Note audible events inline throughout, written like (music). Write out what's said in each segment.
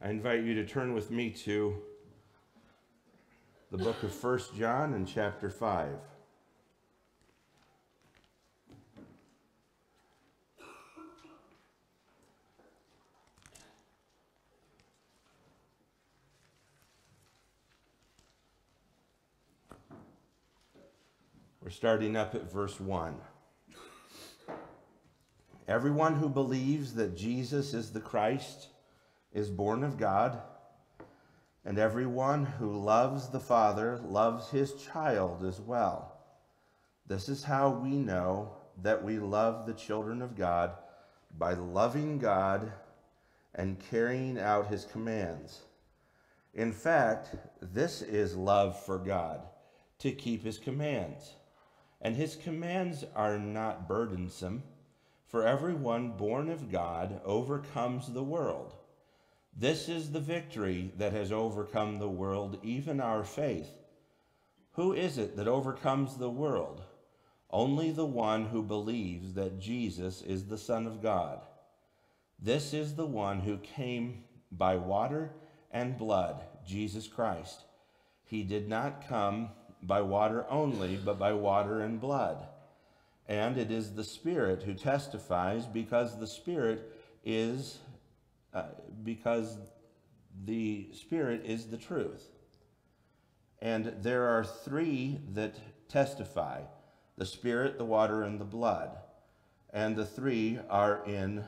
I invite you to turn with me to the book of First John and chapter 5. We're starting up at verse 1. Everyone who believes that Jesus is the Christ is born of God, and everyone who loves the Father loves his child as well. This is how we know that we love the children of God by loving God and carrying out his commands. In fact, this is love for God, to keep his commands. And his commands are not burdensome, for everyone born of God overcomes the world. This is the victory that has overcome the world, even our faith. Who is it that overcomes the world? Only the one who believes that Jesus is the Son of God. This is the one who came by water and blood, Jesus Christ. He did not come by water only, but by water and blood. And it is the Spirit who testifies because the Spirit is uh, because the Spirit is the truth. And there are three that testify the Spirit, the water, and the blood. And the three are in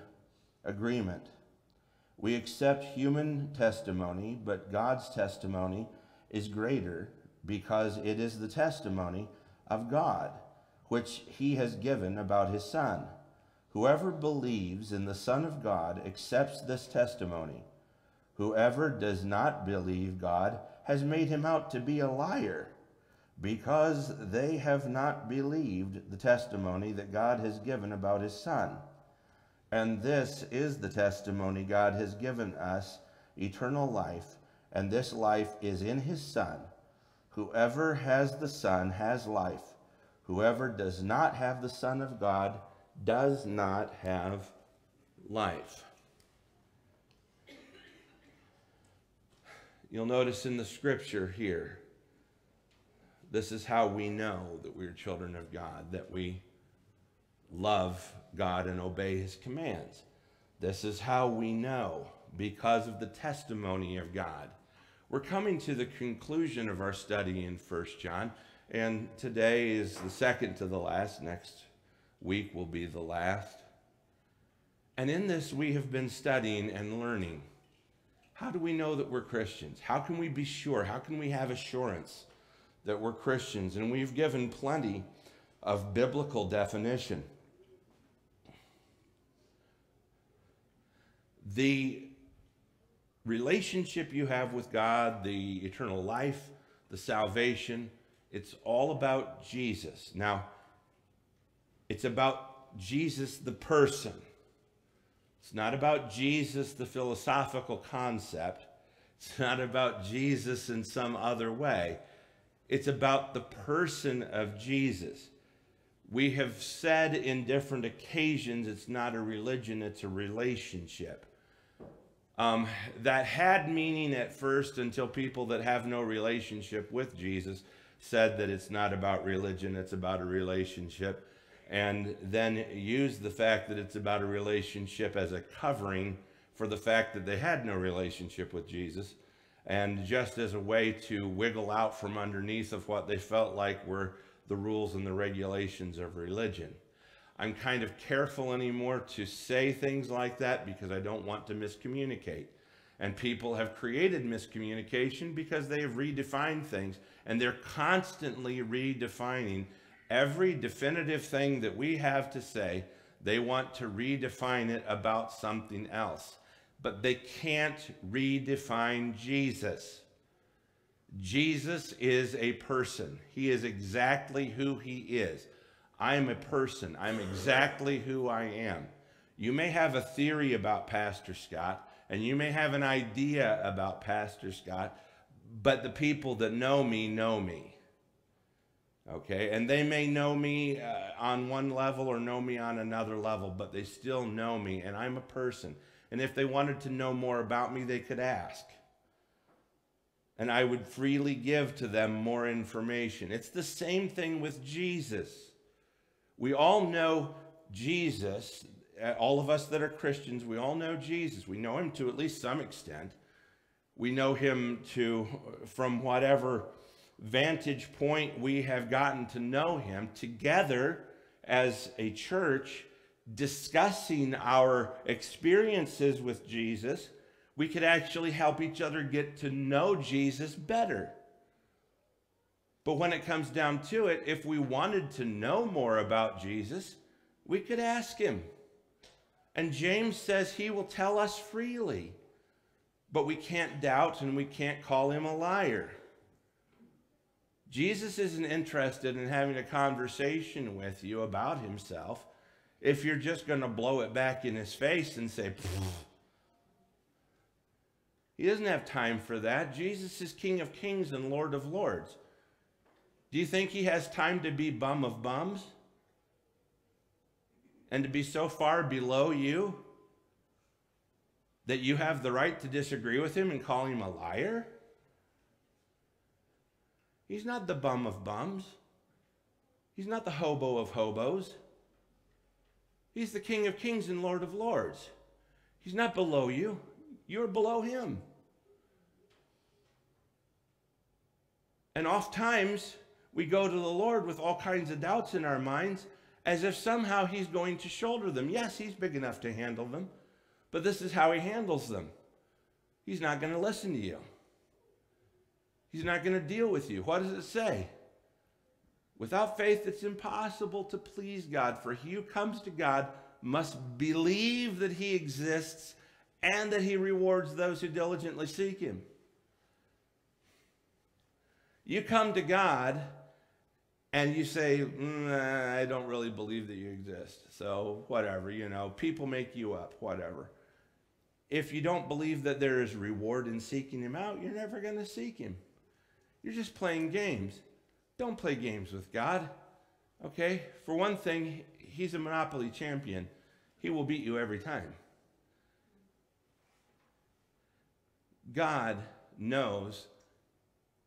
agreement. We accept human testimony, but God's testimony is greater because it is the testimony of God, which he has given about his Son. Whoever believes in the Son of God accepts this testimony. Whoever does not believe God has made him out to be a liar, because they have not believed the testimony that God has given about his Son. And this is the testimony God has given us, eternal life, and this life is in his Son. Whoever has the Son has life. Whoever does not have the Son of God does not have life. You'll notice in the scripture here, this is how we know that we're children of God, that we love God and obey his commands. This is how we know because of the testimony of God. We're coming to the conclusion of our study in First John, and today is the second to the last. Next week will be the last. And in this, we have been studying and learning. How do we know that we're Christians? How can we be sure? How can we have assurance that we're Christians? And we've given plenty of biblical definition. The relationship you have with God, the eternal life, the salvation, it's all about Jesus. Now, it's about Jesus the person. It's not about Jesus the philosophical concept. It's not about Jesus in some other way. It's about the person of Jesus. We have said in different occasions it's not a religion, it's a relationship. Um, that had meaning at first until people that have no relationship with Jesus said that it's not about religion, it's about a relationship and then use the fact that it's about a relationship as a covering for the fact that they had no relationship with Jesus and just as a way to wiggle out from underneath of what they felt like were the rules and the regulations of religion. I'm kind of careful anymore to say things like that because I don't want to miscommunicate. And people have created miscommunication because they have redefined things and they're constantly redefining Every definitive thing that we have to say, they want to redefine it about something else. But they can't redefine Jesus. Jesus is a person. He is exactly who he is. I am a person. I'm exactly who I am. You may have a theory about Pastor Scott, and you may have an idea about Pastor Scott, but the people that know me know me okay? And they may know me uh, on one level or know me on another level, but they still know me, and I'm a person. And if they wanted to know more about me, they could ask. And I would freely give to them more information. It's the same thing with Jesus. We all know Jesus. All of us that are Christians, we all know Jesus. We know him to at least some extent. We know him to from whatever vantage point we have gotten to know him together as a church discussing our experiences with Jesus, we could actually help each other get to know Jesus better. But when it comes down to it, if we wanted to know more about Jesus, we could ask him. And James says he will tell us freely. But we can't doubt and we can't call him a liar. Jesus isn't interested in having a conversation with you about himself if you're just going to blow it back in his face and say, Pfft. he doesn't have time for that. Jesus is King of Kings and Lord of Lords. Do you think he has time to be bum of bums? And to be so far below you that you have the right to disagree with him and call him a liar? He's not the bum of bums. He's not the hobo of hobos. He's the King of kings and Lord of lords. He's not below you. You're below him. And oft times we go to the Lord with all kinds of doubts in our minds as if somehow he's going to shoulder them. Yes, he's big enough to handle them, but this is how he handles them. He's not going to listen to you. He's not going to deal with you. What does it say? Without faith, it's impossible to please God, for he who comes to God must believe that he exists and that he rewards those who diligently seek him. You come to God and you say, mm, I don't really believe that you exist. So, whatever, you know, people make you up, whatever. If you don't believe that there is reward in seeking him out, you're never going to seek him. You're just playing games. Don't play games with God. Okay? For one thing, he's a Monopoly champion. He will beat you every time. God knows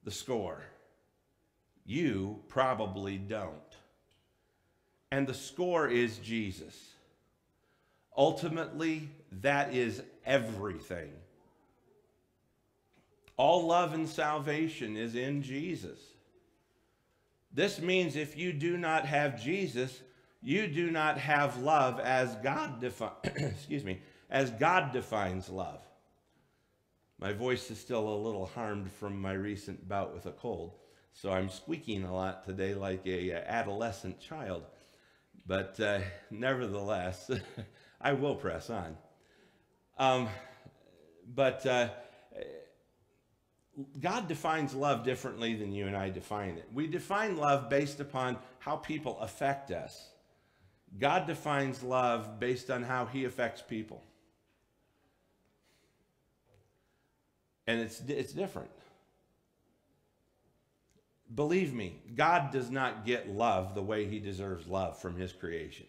the score. You probably don't. And the score is Jesus. Ultimately, that is everything. All love and salvation is in Jesus. This means if you do not have Jesus, you do not have love as God defines (clears throat) excuse me, as God defines love. My voice is still a little harmed from my recent bout with a cold, so I'm squeaking a lot today like a, adolescent child. But uh, nevertheless, (laughs) I will press on. Um, but uh, God defines love differently than you and I define it. We define love based upon how people affect us. God defines love based on how he affects people. And it's, it's different. Believe me, God does not get love the way he deserves love from his creation.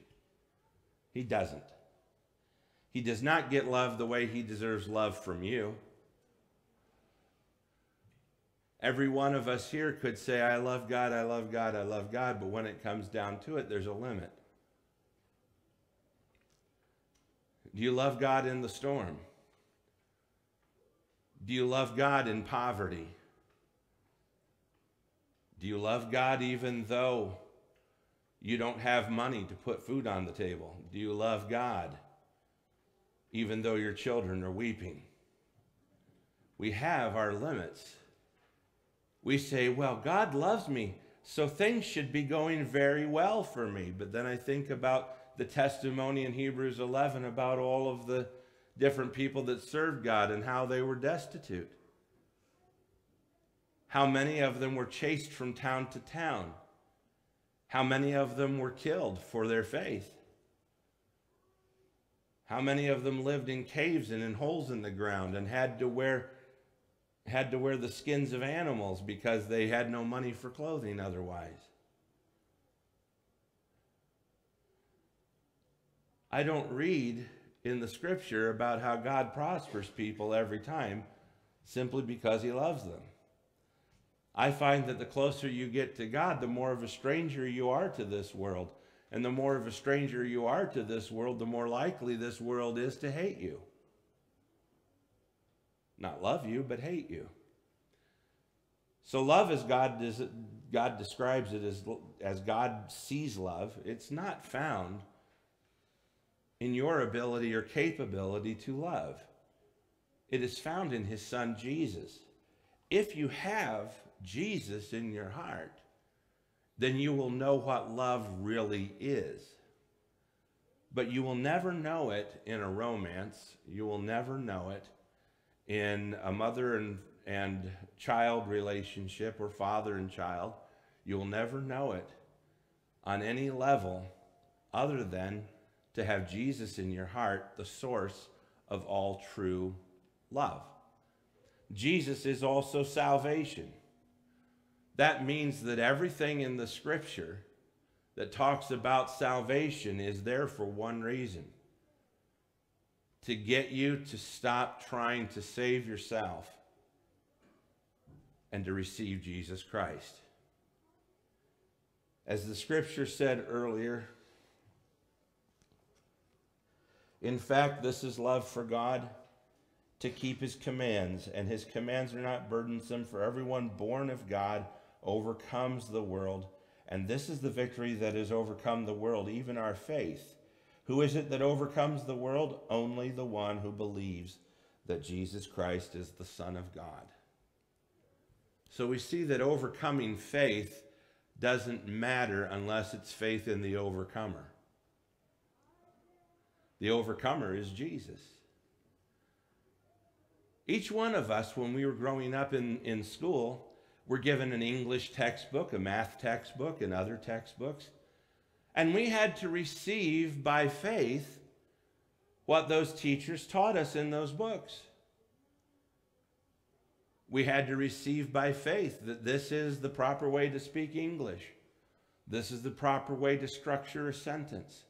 He doesn't. He does not get love the way he deserves love from you. Every one of us here could say, I love God, I love God, I love God, but when it comes down to it, there's a limit. Do you love God in the storm? Do you love God in poverty? Do you love God even though you don't have money to put food on the table? Do you love God even though your children are weeping? We have our limits we say, well, God loves me, so things should be going very well for me. But then I think about the testimony in Hebrews 11 about all of the different people that served God and how they were destitute. How many of them were chased from town to town. How many of them were killed for their faith. How many of them lived in caves and in holes in the ground and had to wear had to wear the skins of animals because they had no money for clothing otherwise. I don't read in the scripture about how God prospers people every time simply because he loves them. I find that the closer you get to God, the more of a stranger you are to this world. And the more of a stranger you are to this world, the more likely this world is to hate you. Not love you, but hate you. So love as God, does, God describes it as, as God sees love, it's not found in your ability or capability to love. It is found in his son Jesus. If you have Jesus in your heart, then you will know what love really is. But you will never know it in a romance. You will never know it in a mother and, and child relationship or father and child. You will never know it on any level other than to have Jesus in your heart, the source of all true love. Jesus is also salvation. That means that everything in the scripture that talks about salvation is there for one reason to get you to stop trying to save yourself and to receive Jesus Christ. As the scripture said earlier, in fact, this is love for God to keep his commands, and his commands are not burdensome, for everyone born of God overcomes the world. And this is the victory that has overcome the world, even our faith. Who is it that overcomes the world? Only the one who believes that Jesus Christ is the Son of God. So we see that overcoming faith doesn't matter unless it's faith in the overcomer. The overcomer is Jesus. Each one of us, when we were growing up in, in school, were given an English textbook, a math textbook, and other textbooks. And we had to receive by faith what those teachers taught us in those books. We had to receive by faith that this is the proper way to speak English. This is the proper way to structure a sentence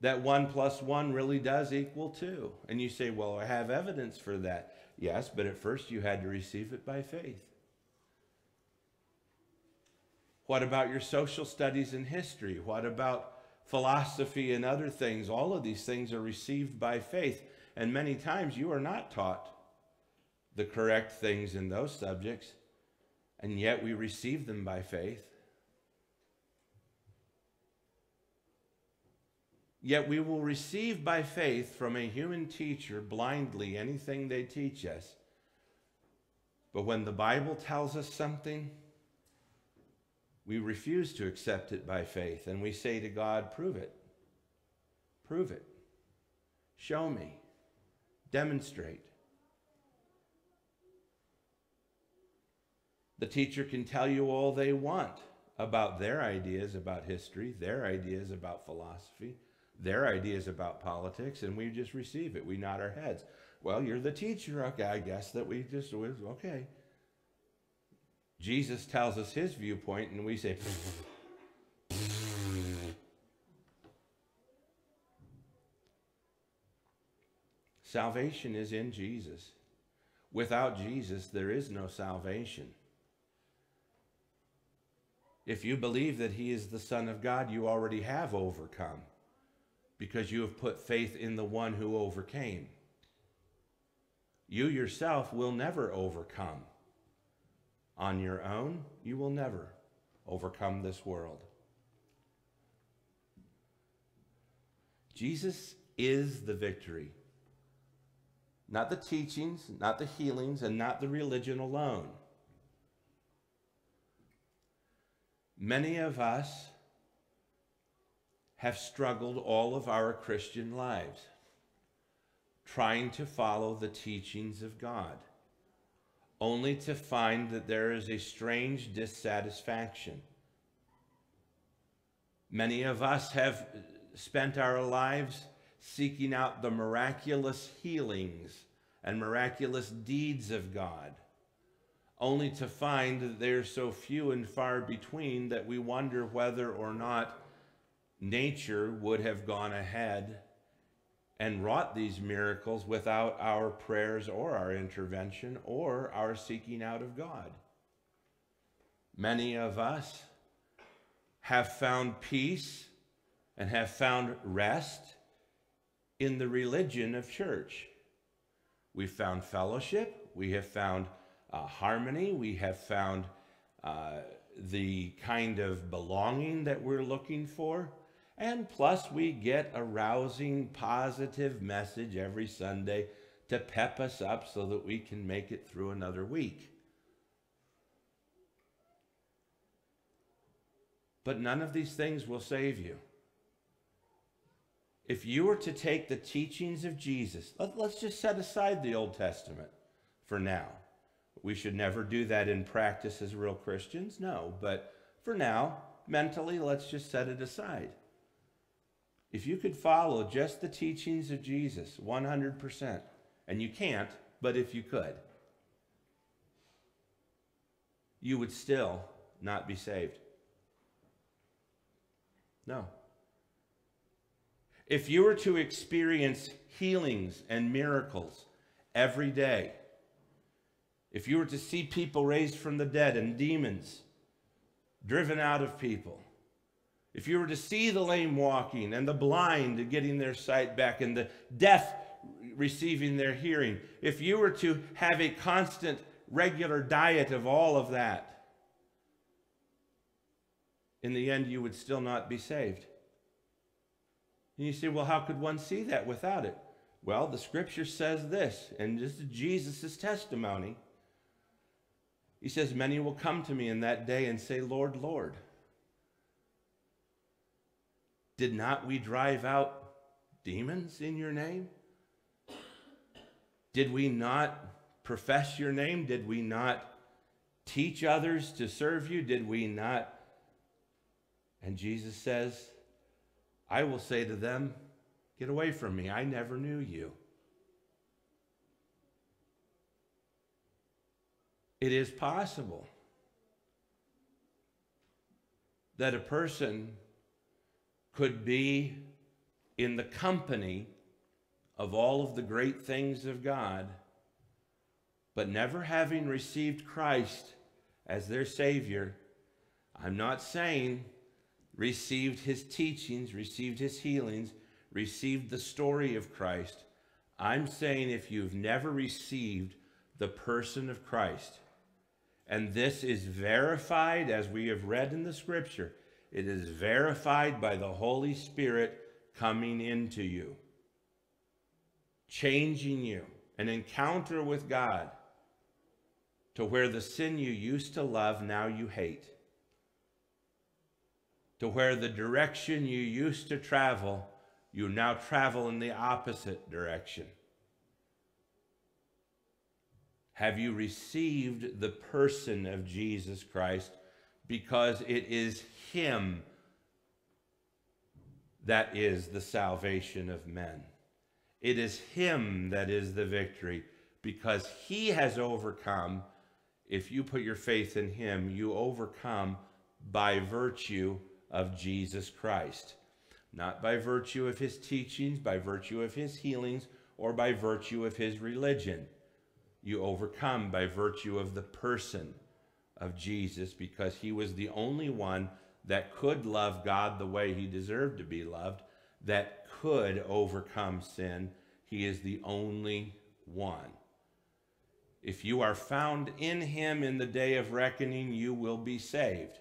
that one plus one really does equal two. And you say, well, I have evidence for that. Yes, but at first you had to receive it by faith. What about your social studies and history? What about philosophy and other things? All of these things are received by faith. And many times you are not taught the correct things in those subjects, and yet we receive them by faith. Yet we will receive by faith from a human teacher blindly anything they teach us. But when the Bible tells us something, we refuse to accept it by faith and we say to God, prove it. Prove it. Show me. Demonstrate. The teacher can tell you all they want about their ideas about history, their ideas about philosophy, their ideas about politics, and we just receive it. We nod our heads. Well, you're the teacher. Okay, I guess that we just, okay. Jesus tells us his viewpoint, and we say, Salvation is in Jesus. Without Jesus, there is no salvation. If you believe that he is the Son of God, you already have overcome because you have put faith in the one who overcame. You yourself will never overcome. On your own, you will never overcome this world. Jesus is the victory. Not the teachings, not the healings, and not the religion alone. Many of us have struggled all of our Christian lives trying to follow the teachings of God, only to find that there is a strange dissatisfaction. Many of us have spent our lives seeking out the miraculous healings and miraculous deeds of God, only to find that they're so few and far between that we wonder whether or not nature would have gone ahead and wrought these miracles without our prayers or our intervention or our seeking out of God. Many of us have found peace and have found rest in the religion of church. We've found fellowship, we have found uh, harmony, we have found uh, the kind of belonging that we're looking for. And plus, we get a rousing, positive message every Sunday to pep us up so that we can make it through another week. But none of these things will save you. If you were to take the teachings of Jesus, let, us just set aside the Old Testament for now. We should never do that in practice as real Christians, no. But for now, mentally, let's just set it aside. If you could follow just the teachings of Jesus 100%, and you can't, but if you could, you would still not be saved. No. If you were to experience healings and miracles every day, if you were to see people raised from the dead and demons driven out of people, if you were to see the lame walking and the blind getting their sight back and the deaf receiving their hearing, if you were to have a constant, regular diet of all of that, in the end, you would still not be saved. And you say, well, how could one see that without it? Well, the scripture says this, and this is Jesus' testimony. He says, Many will come to me in that day and say, Lord, Lord. Did not we drive out demons in your name? Did we not profess your name? Did we not teach others to serve you? Did we not? And Jesus says, I will say to them, Get away from me. I never knew you. It is possible that a person could be in the company of all of the great things of God, but never having received Christ as their Savior. I'm not saying received his teachings, received his healings, received the story of Christ. I'm saying if you've never received the person of Christ, and this is verified as we have read in the scripture. It is verified by the Holy Spirit coming into you, changing you, an encounter with God to where the sin you used to love now you hate, to where the direction you used to travel, you now travel in the opposite direction. Have you received the person of Jesus Christ? Because it is Him that is the salvation of men. It is Him that is the victory because He has overcome. If you put your faith in Him, you overcome by virtue of Jesus Christ. Not by virtue of His teachings, by virtue of His healings, or by virtue of His religion you overcome by virtue of the person of Jesus because he was the only one that could love God the way he deserved to be loved, that could overcome sin. He is the only one. If you are found in him in the day of reckoning, you will be saved.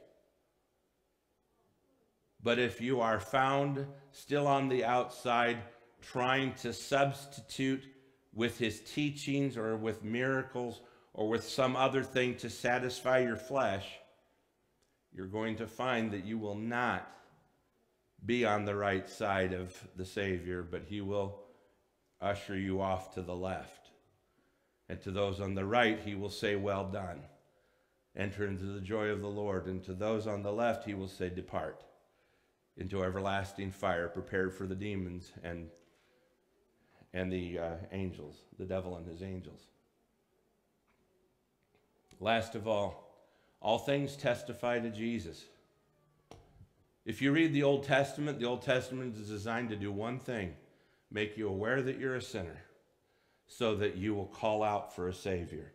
But if you are found still on the outside, trying to substitute with his teachings or with miracles or with some other thing to satisfy your flesh, you're going to find that you will not be on the right side of the Savior, but he will usher you off to the left. And to those on the right, he will say, Well done. Enter into the joy of the Lord. And to those on the left, he will say, Depart into everlasting fire, prepared for the demons and and the uh, angels, the devil and his angels. Last of all, all things testify to Jesus. If you read the Old Testament, the Old Testament is designed to do one thing make you aware that you're a sinner so that you will call out for a Savior.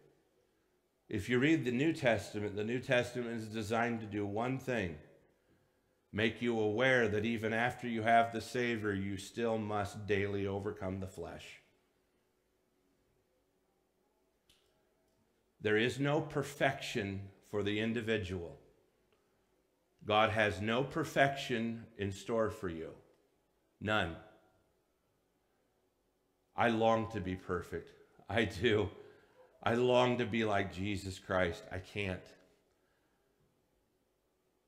If you read the New Testament, the New Testament is designed to do one thing make you aware that even after you have the Savior, you still must daily overcome the flesh. There is no perfection for the individual. God has no perfection in store for you. None. I long to be perfect. I do. I long to be like Jesus Christ. I can't.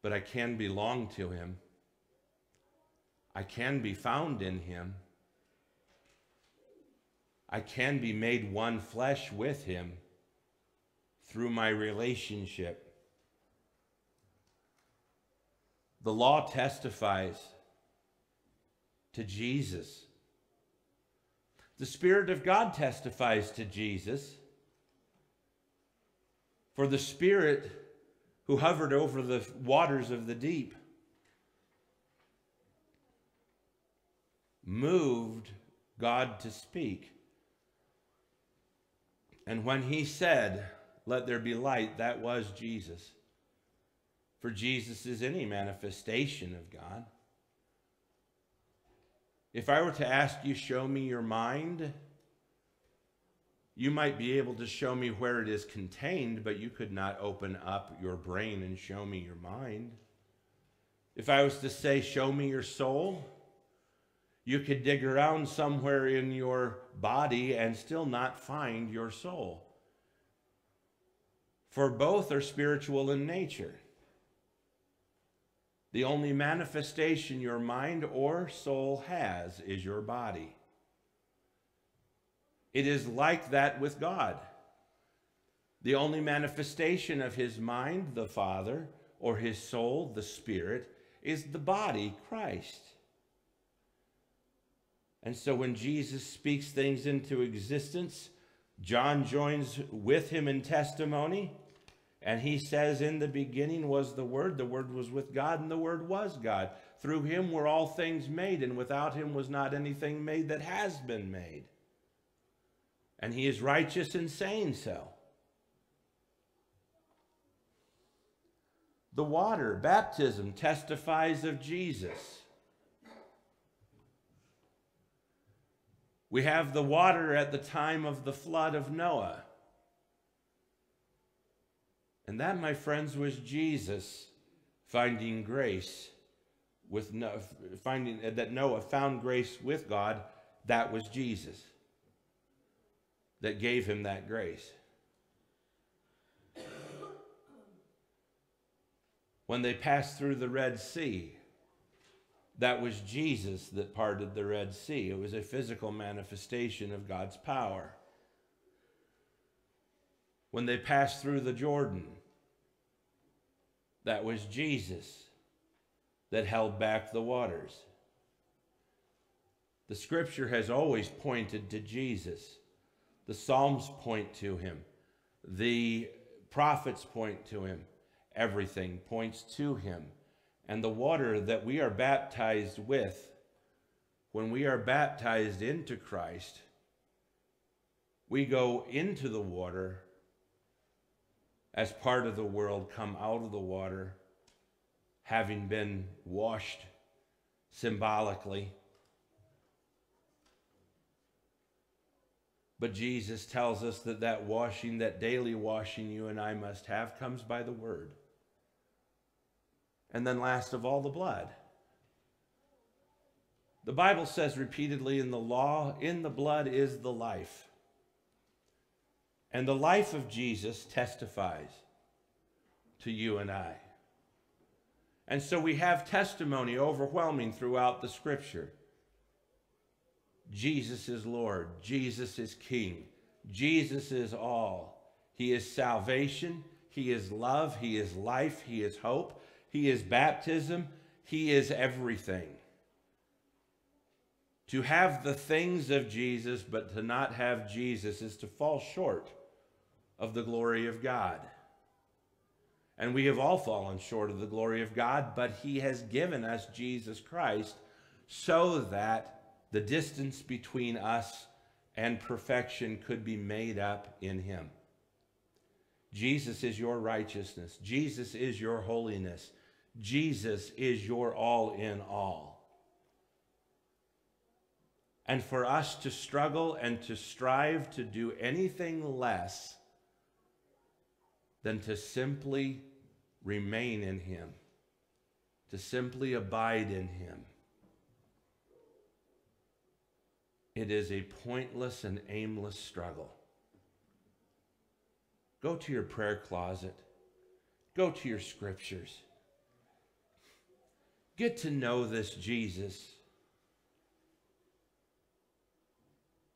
But I can belong to him. I can be found in him. I can be made one flesh with him through my relationship. The law testifies to Jesus. The Spirit of God testifies to Jesus. For the Spirit who hovered over the waters of the deep moved God to speak. And when he said, Let there be light, that was Jesus. For Jesus is any manifestation of God. If I were to ask you, show me your mind, you might be able to show me where it is contained, but you could not open up your brain and show me your mind. If I was to say, show me your soul, you could dig around somewhere in your body and still not find your soul. For both are spiritual in nature. The only manifestation your mind or soul has is your body. It is like that with God. The only manifestation of his mind, the Father, or his soul, the Spirit, is the body, Christ. And so when Jesus speaks things into existence, John joins with him in testimony. And he says, In the beginning was the Word, the Word was with God, and the Word was God. Through him were all things made, and without him was not anything made that has been made. And he is righteous in saying so. The water, baptism, testifies of Jesus. We have the water at the time of the flood of Noah. And that, my friends, was Jesus finding grace with no, finding that Noah found grace with God. That was Jesus that gave him that grace. When they passed through the Red Sea, that was Jesus that parted the Red Sea. It was a physical manifestation of God's power when they passed through the Jordan. That was Jesus that held back the waters. The scripture has always pointed to Jesus. The Psalms point to him. The prophets point to him. Everything points to him. And the water that we are baptized with, when we are baptized into Christ, we go into the water as part of the world come out of the water, having been washed symbolically. But Jesus tells us that that washing, that daily washing you and I must have, comes by the word. And then, last of all, the blood. The Bible says repeatedly in the law, in the blood is the life. And the life of Jesus testifies to you and I. And so we have testimony overwhelming throughout the scripture. Jesus is Lord. Jesus is King. Jesus is all. He is salvation. He is love. He is life. He is hope. He is baptism. He is everything. To have the things of Jesus, but to not have Jesus, is to fall short of the glory of God. And we have all fallen short of the glory of God, but He has given us Jesus Christ so that the distance between us and perfection could be made up in him. Jesus is your righteousness. Jesus is your holiness. Jesus is your all in all. And for us to struggle and to strive to do anything less than to simply remain in Him, to simply abide in Him. It is a pointless and aimless struggle. Go to your prayer closet. Go to your scriptures. Get to know this Jesus.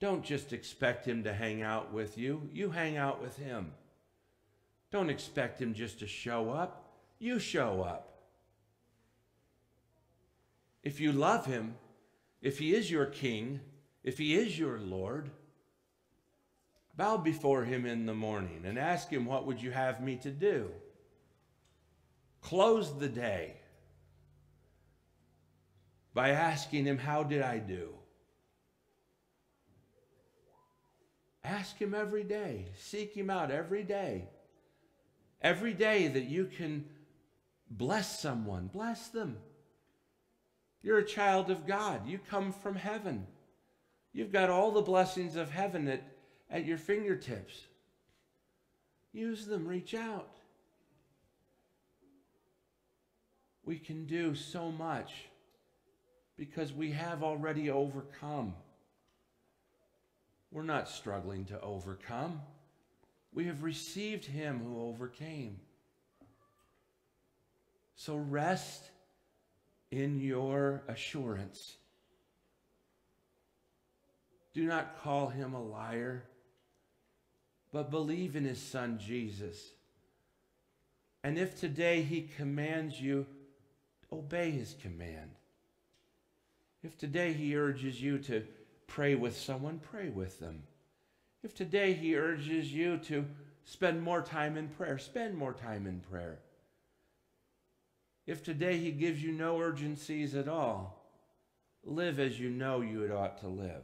Don't just expect him to hang out with you. You hang out with him. Don't expect him just to show up. You show up. If you love him, if he is your king, if he is your Lord, bow before him in the morning and ask him, What would you have me to do? Close the day by asking him, How did I do? Ask him every day. Seek him out every day. Every day that you can bless someone, bless them. You're a child of God. You come from heaven. You've got all the blessings of heaven at, at your fingertips. Use them, reach out. We can do so much because we have already overcome. We're not struggling to overcome. We have received him who overcame. So rest in your assurance. Do not call him a liar, but believe in his son Jesus. And if today he commands you, obey his command. If today he urges you to pray with someone, pray with them. If today he urges you to spend more time in prayer, spend more time in prayer. If today he gives you no urgencies at all, live as you know you ought to live.